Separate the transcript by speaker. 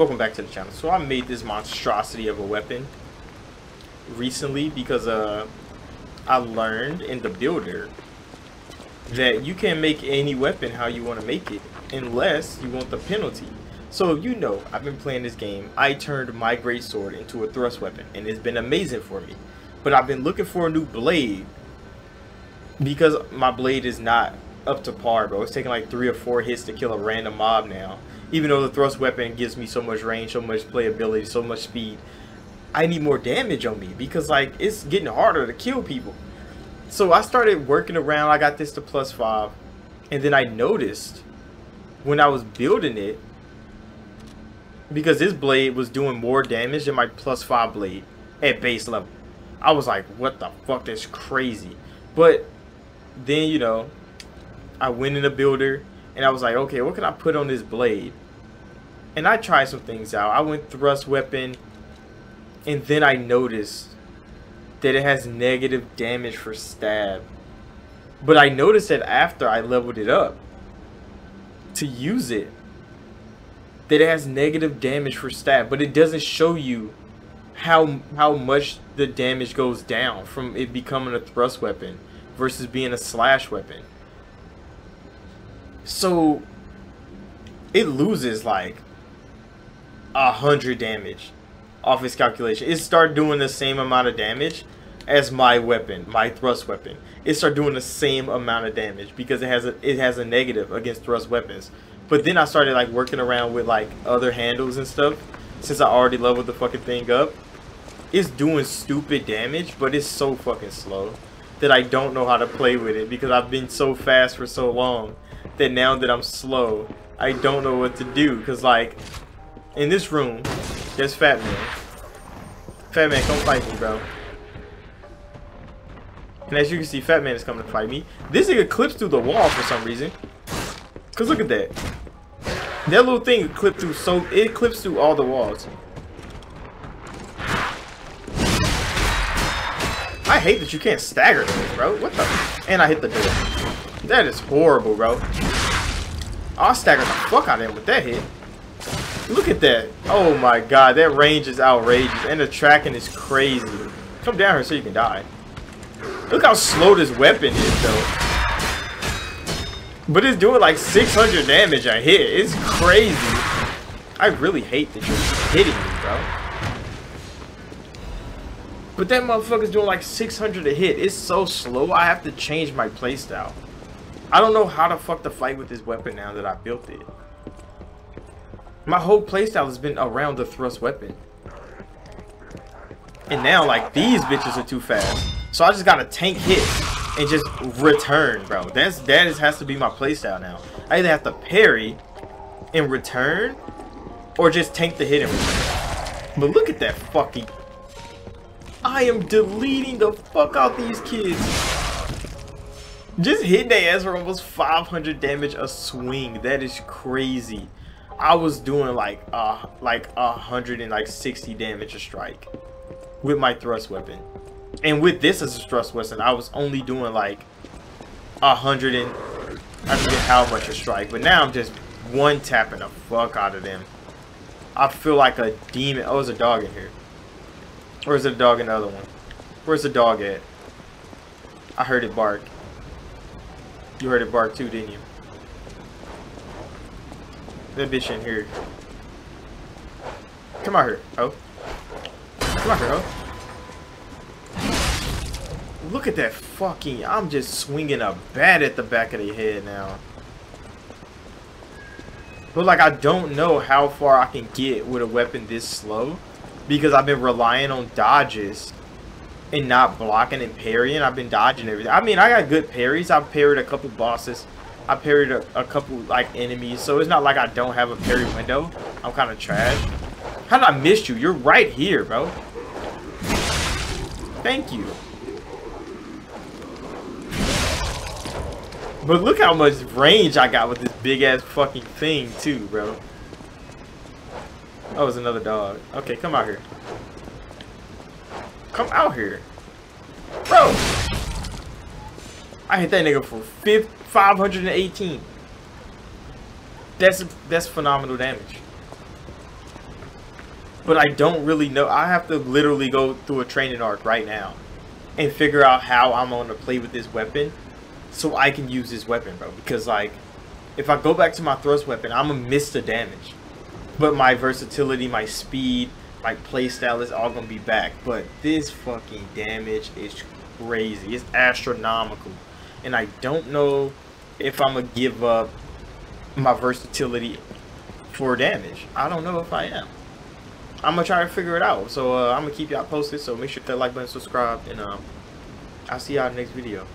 Speaker 1: Welcome back to the channel. So I made this monstrosity of a weapon recently because uh, I learned in the builder that you can make any weapon how you want to make it unless you want the penalty. So you know, I've been playing this game. I turned my great sword into a thrust weapon and it's been amazing for me. But I've been looking for a new blade because my blade is not up to par, bro. It's taking like three or four hits to kill a random mob now even though the thrust weapon gives me so much range, so much playability, so much speed, I need more damage on me because like it's getting harder to kill people. So I started working around. I got this to plus five, and then I noticed when I was building it because this blade was doing more damage than my plus five blade at base level. I was like, what the fuck? That's crazy. But then you know, I went in the builder and I was like, okay, what can I put on this blade? And I tried some things out. I went thrust weapon, and then I noticed that it has negative damage for stab. But I noticed that after I leveled it up to use it, that it has negative damage for stab, but it doesn't show you how how much the damage goes down from it becoming a thrust weapon versus being a slash weapon. So it loses like a hundred damage off its calculation. It start doing the same amount of damage as my weapon, my thrust weapon. It start doing the same amount of damage because it has a it has a negative against thrust weapons. But then I started like working around with like other handles and stuff since I already leveled the fucking thing up. It's doing stupid damage, but it's so fucking slow that I don't know how to play with it because I've been so fast for so long that now that I'm slow, I don't know what to do. Because, like, in this room, there's Fat Man. Fat Man, come fight me, bro. And as you can see, Fat Man is coming to fight me. This nigga clips through the wall for some reason. Because look at that. That little thing clipped through so... It clips through all the walls. I hate that you can't stagger those, bro. What the... And I hit the door. That is horrible, bro. I'll stagger the fuck out of him with that hit. Look at that. Oh my god, that range is outrageous. And the tracking is crazy. Come down here so you can die. Look how slow this weapon is, though. But it's doing like 600 damage a hit. It's crazy. I really hate that you're hitting me, bro. But that motherfucker's doing like 600 a hit. It's so slow, I have to change my playstyle. I don't know how the fuck to fight with this weapon now that I built it. My whole playstyle has been around the thrust weapon. And now, like, these bitches are too fast. So I just gotta tank hit and just return, bro. That's that is has to be my playstyle now. I either have to parry and return, or just tank the hit and return. But look at that fucking... I am deleting the fuck out these kids. Just hitting their ass for almost 500 damage a swing. That is crazy. I was doing like uh like a hundred and like 60 damage a strike with my thrust weapon. And with this as a thrust weapon, I was only doing like a hundred and I forget how much a strike. But now I'm just one tapping the fuck out of them. I feel like a demon. Oh, there's a dog in here. It a dog in the other one? Where's the dog at? I heard it bark. You heard it bark too, didn't you? That bitch in here. Come out here, oh. Come out here, oh. Look at that fucking... I'm just swinging a bat at the back of the head now. But, like, I don't know how far I can get with a weapon this slow. Because I've been relying on dodges and not blocking and parrying. I've been dodging everything. I mean, I got good parries. I've parried a couple bosses. I parried a, a couple, like, enemies. So it's not like I don't have a parry window. I'm kind of trash. How did I miss you? You're right here, bro. Thank you. But look how much range I got with this big-ass fucking thing, too, bro. Oh, it's another dog. Okay, come out here. Come out here. Bro! I hit that nigga for 518. That's that's phenomenal damage. but I don't really know. I have to literally go through a training arc right now and figure out how I'm going to play with this weapon so I can use this weapon, bro. Because, like, if I go back to my thrust weapon, I'm going to miss the damage. But my versatility, my speed, my playstyle is all to be back. But this fucking damage is crazy. It's astronomical. And I don't know if I'm to give up my versatility for damage. I don't know if I am. I'm gonna try to figure it out. So uh, I'm gonna keep y'all posted. So make sure to like button, subscribe, and um, I'll see y'all next video.